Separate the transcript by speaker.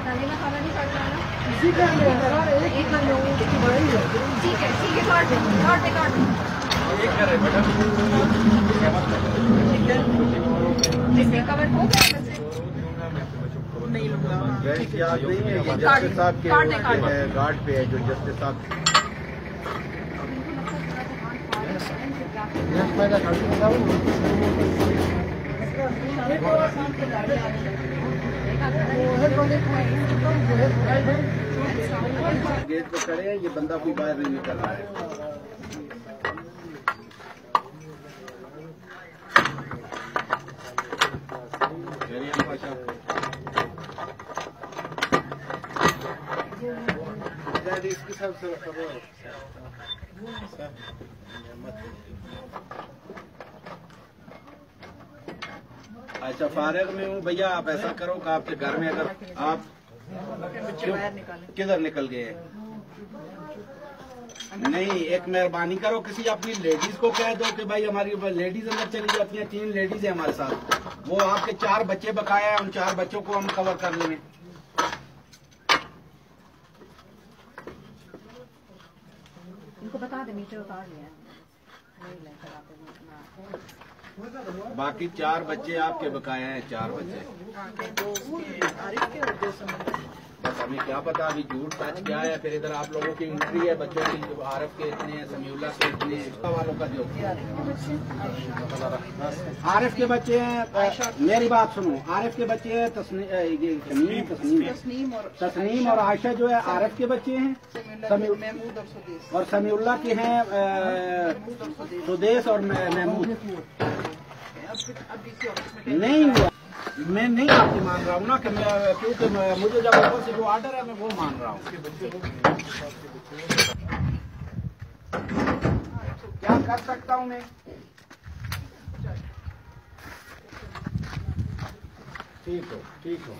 Speaker 1: کاٹنا نہیں نا؟
Speaker 2: ایک بڑی ہے۔
Speaker 1: ٹھیک ہے ٹھیک ہے کاٹ دیں کاٹ دیں کاٹ دیں۔ اس میں کور ہو گیا۔
Speaker 3: گارڈ پہ ہے جو جسٹس صاحب۔ گیٹ پہ کھڑے ہیں یہ بندہ کوئی باہر نہیں نکل رہا ہے خیریت پاشا خبر اچھا فارغ میں ہوں۔ بھیا آپ ایسا کرو کہ آپ کے گھر میں اگر آپ کدھر نکل گئے؟ نہیں ایک مہربانی کرو کسی اپنی لیڈیز کو کہہ دو کہ بھائی ہماری لیڈیز اندر چلی جاتی ہیں تین لیڈیز ہیں ہمارے ساتھ۔ وہ آپ کے چار بچے بقایا ہیں ان چار بچوں کو ہم کور کر لیں گے۔
Speaker 1: ان کو بتا دیں میٹر اتار لیا
Speaker 3: باقی چار بچے آپ کے بقایا ہیں چار بچے۔ کیا پتا ابھی جھوٹ سچ کیا ہے پھر ادھر آپ لوگوں کی انٹری ہے بچوں کی عارف کے اتنے ہیں سمیع اللہ کے اتنے ہیں اس والوں کا جو۔ عارف کے بچے ہیں میری بات سنو۔ عارف کے بچے ہیں تسنیم تسنیم تسنیم۔ اور عائشہ۔ جو ہے عارف کے بچے ہیں۔ سمیع- اور سمیع اللہ کے ہیں اے، سدیس۔ اور محمود۔ نہیں ہوا۔ میں نہیں آپ کی مان رہا ہوں نا کہ میں کیونکہ میں- مجھے جب اوپر سے جو آرڈر ہے میں وہ مان رہا ہوں۔ کیا کر سکتا ہوں میں؟ ٹھیک ہو ٹھیک ہو۔